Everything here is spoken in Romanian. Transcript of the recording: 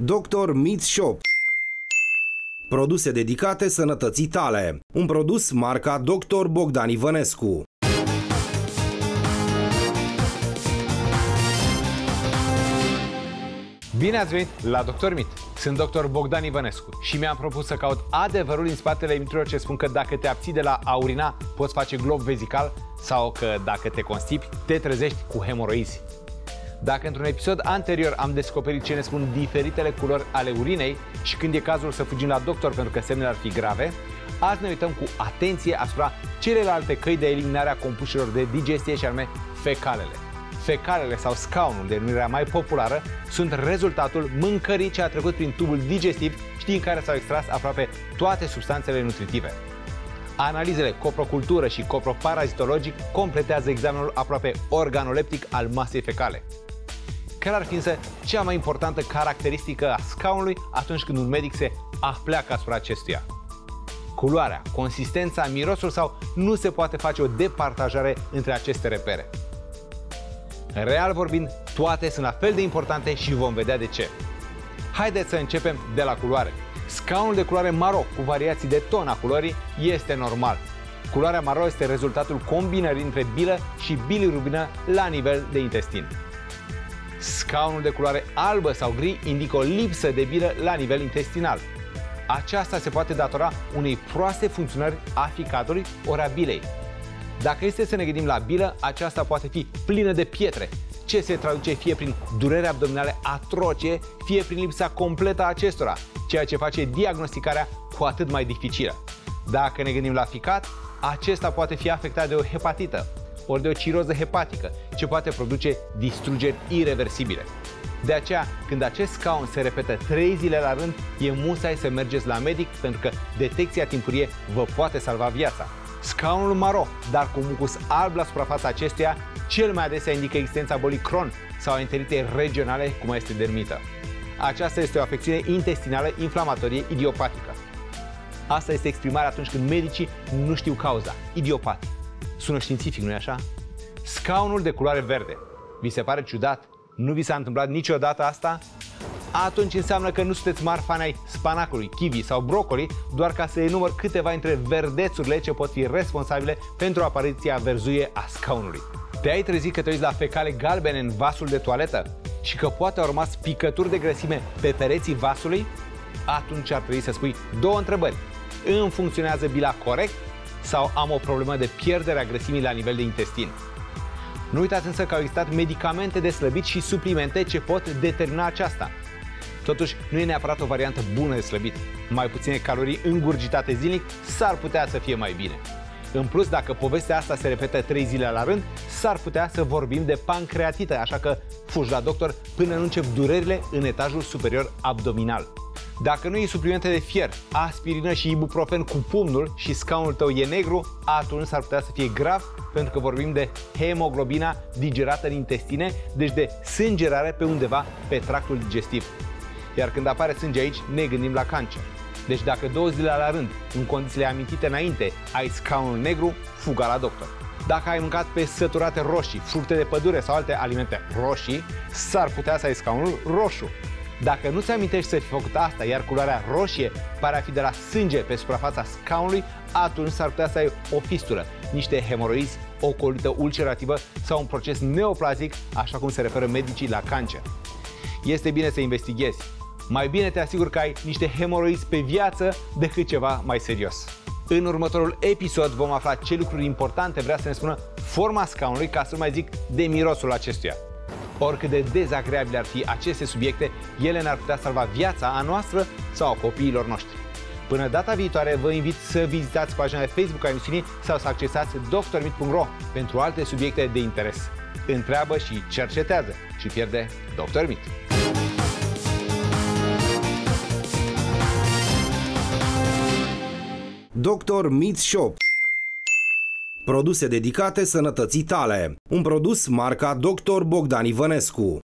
Dr. Meat Shop Produse dedicate sănătății tale. Un produs marca Dr. Bogdan Ivănescu. Bine ați venit la Dr. Mit. Sunt dr. Bogdan Ivănescu și mi-am propus să caut adevărul în spatele miturilor ce spun că dacă te abții de la aurina, poți face glob vezical sau că dacă te constipi, te trezești cu hemoroizi. Dacă într-un episod anterior am descoperit ce ne spun diferitele culori ale urinei și când e cazul să fugim la doctor pentru că semnele ar fi grave, azi ne uităm cu atenție asupra celelalte căi de eliminare a compușilor de digestie și anume fecalele. Fecalele sau scaunul, denumirea mai populară, sunt rezultatul mâncării ce a trecut prin tubul digestiv și din care s-au extras aproape toate substanțele nutritive. Analizele coprocultură și coproparazitologic completează examenul aproape organoleptic al masei fecale care ar fi însă cea mai importantă caracteristică a scaunului atunci când un medic se apleacă asupra acestuia. Culoarea, consistența, mirosul sau nu se poate face o departajare între aceste repere. Real vorbind, toate sunt la fel de importante și vom vedea de ce. Haideți să începem de la culoare. Scaunul de culoare maro cu variații de ton a culorii este normal. Culoarea maro este rezultatul combinării între bilă și bilirubină la nivel de intestin. Scaunul de culoare albă sau gri indică o lipsă de bilă la nivel intestinal. Aceasta se poate datora unei proaste funcționări a ficatului ori a bilei. Dacă este să ne gândim la bilă, aceasta poate fi plină de pietre, ce se traduce fie prin durere abdominale atroce, fie prin lipsa completă a acestora, ceea ce face diagnosticarea cu atât mai dificilă. Dacă ne gândim la ficat, acesta poate fi afectat de o hepatită, ori de o ciroză hepatică, ce poate produce distrugeri irreversibile. De aceea, când acest scaun se repetă 3 zile la rând, e musai să mergeți la medic pentru că detecția timpurie vă poate salva viața. Scaunul maro, dar cu mucus alb la suprafața acestuia, cel mai adesea indică existența bolii Crohn sau enterite regionale, cum este dermită. Aceasta este o afecțiune intestinală inflamatorie idiopatică. Asta este exprimarea atunci când medicii nu știu cauza, idiopatic. Sună științific, nu-i așa? Scaunul de culoare verde. Vi se pare ciudat? Nu vi s-a întâmplat niciodată asta? Atunci înseamnă că nu sunteți mari fani ai spanacului, kiwi sau brocoli, doar ca să enumăr câteva dintre verdețurile ce pot fi responsabile pentru apariția verzuie a scaunului. Te-ai trezit că te uiți la fecale galbene în vasul de toaletă și că poate au rămas picături de grăsime pe pereții vasului? Atunci ar trebui să spui două întrebări. Îmi funcționează bila corect sau am o problemă de pierdere a grăsimii la nivel de intestin. Nu uitați însă că au existat medicamente de slăbit și suplimente ce pot determina aceasta. Totuși, nu e neapărat o variantă bună de slăbit. Mai puține calorii îngurgitate zilnic s-ar putea să fie mai bine. În plus, dacă povestea asta se repetă 3 zile la rând, s-ar putea să vorbim de pancreatită, așa că fugi la doctor până nu încep durerile în etajul superior abdominal. Dacă nu iei suplimente de fier, aspirină și ibuprofen cu pumnul și scaunul tău e negru, atunci s-ar putea să fie grav pentru că vorbim de hemoglobina digerată în intestine, deci de sângerare pe undeva pe tractul digestiv. Iar când apare sânge aici, ne gândim la cancer. Deci dacă două zile la rând, în condițiile amintite înainte, ai scaunul negru, fuga la doctor. Dacă ai mâncat pe săturate roșii, fructe de pădure sau alte alimente roșii, s-ar putea să ai scaunul roșu. Dacă nu ți amintești să fi făcut asta, iar culoarea roșie pare a fi de la sânge pe suprafața scaunului, atunci s-ar putea să ai o fistură, niște hemoroizi, o colită ulcerativă sau un proces neoplazic, așa cum se referă medicii la cancer. Este bine să investighezi. Mai bine te asiguri că ai niște hemoroizi pe viață decât ceva mai serios. În următorul episod vom afla ce lucruri importante vrea să ne spună forma scaunului, ca să nu mai zic de mirosul acestuia. Oricât de dezagreabile ar fi aceste subiecte, ele ne-ar putea salva viața a noastră sau a copiilor noștri. Până data viitoare, vă invit să vizitați pagina de Facebook a emisiunii sau să accesați drmit.ro pentru alte subiecte de interes. Întreabă și cercetează și pierde Dr. Mit. Dr. Meat Shop Produse dedicate sănătății tale. Un produs marca Dr. Bogdan Ivănescu.